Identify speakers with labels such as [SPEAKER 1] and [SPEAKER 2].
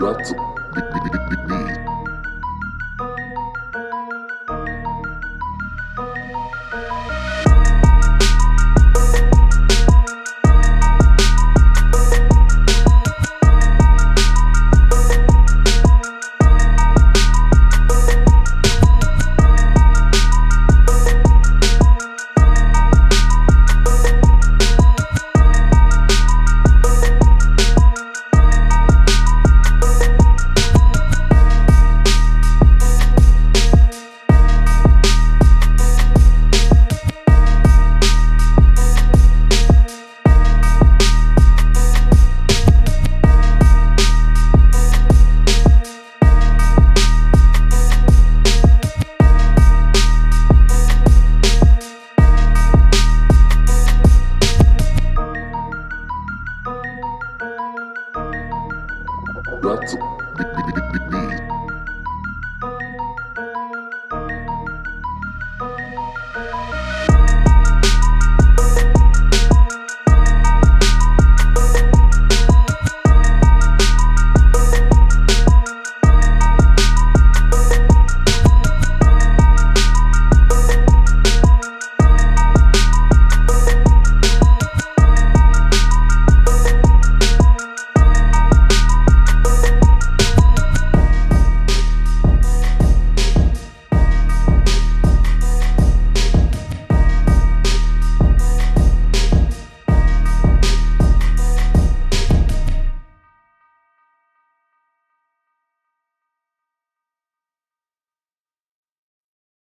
[SPEAKER 1] That's me. That's me.